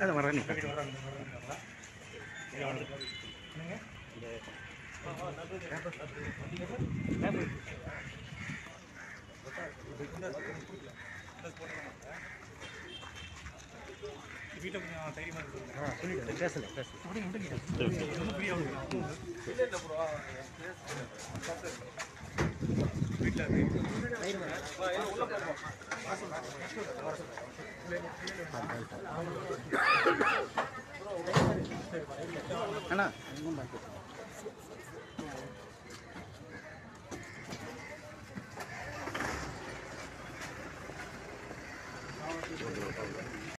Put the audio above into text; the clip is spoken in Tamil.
அது வராங்க வீட்டில் கொஞ்சம் தைரியமாக இருக்கு ஆ சொல்லிட்டு பேசல பேசல அப்படியே விட்டுக்கிட்டேன் ரொம்ப ஃப்ரீயாக இல்லை இல்லை ப்ரோ வீட்டில் உள்ளே போயிருவோம் ಅಣ್ಣ.